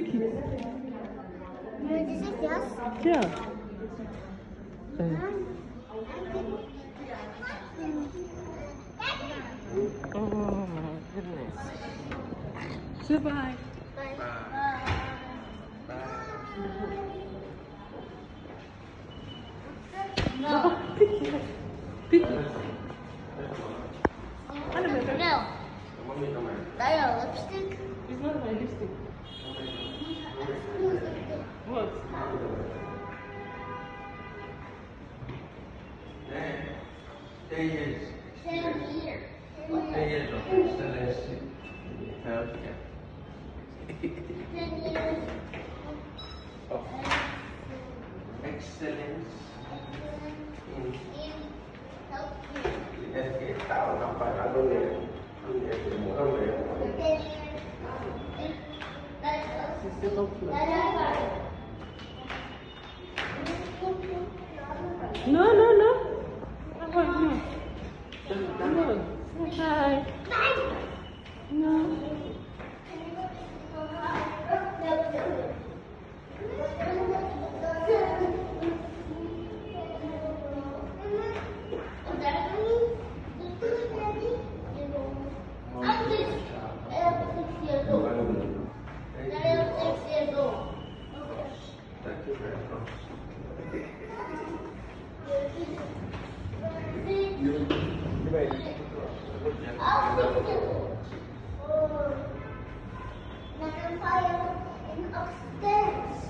Take it. This is yours. Yeah. Uh, oh my goodness. Say bye. No. Pick it. Pick it. No. That your lipstick? It's not my lipstick. What? Ten years. Here. Ten years of excellency in healthcare. Ten years. Of excellence in healthcare. healthcare. Tạo ra phải là luôn này. Luôn này thì mỗi năm này. Ten years. In that It's the top floor. that No, no, no. Oh, no. No. Hi. No.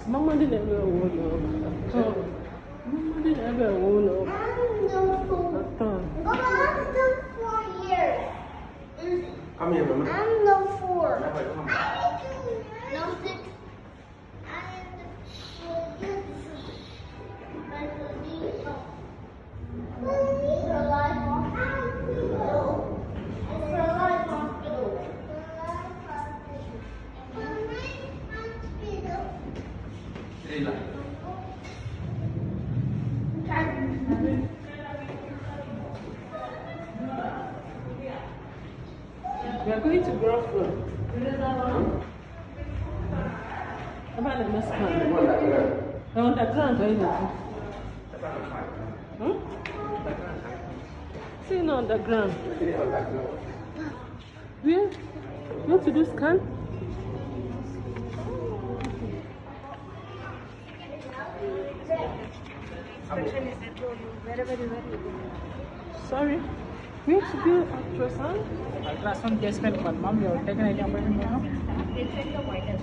금방 만드네, 그거. Going to grow from. About the mask. I want a grand right now. On the ground. Do you want to do scan? Thank you. Sorry. Where to do ultrasound? Ultrasound just will call, mom. You have taken any appointment now? They check the vitals.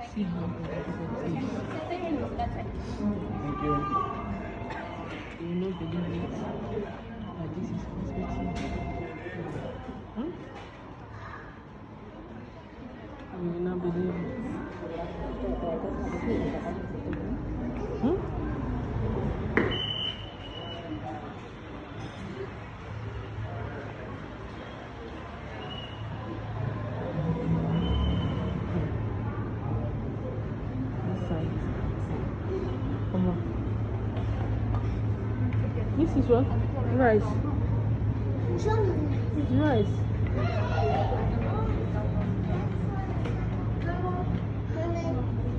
Thank you. Thank you. You know the limits. Uh, this is hospital. Hmm? You not believe it. This is what? Rice. It's rice.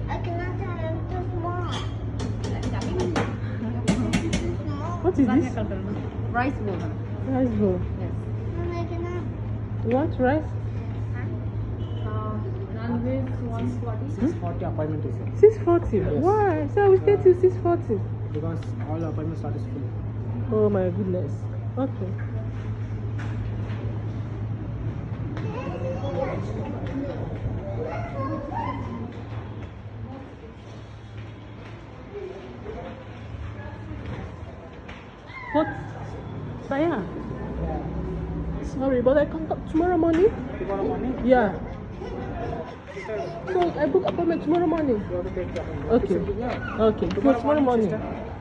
I cannot tell I'm too small. What is this? Rice bowl. Rice bowl. Yes. I cannot. What rice? Non-veg 140. 640 appointment is there. Six forty. Why? So we stay till six forty. Because all the appointments are full. Oh my goodness. Okay. What? Saya. Sorry, but I come up tomorrow morning. Tomorrow morning, Yeah. So I book appointment tomorrow morning. you have to take the appointment. Okay. Okay. So tomorrow morning.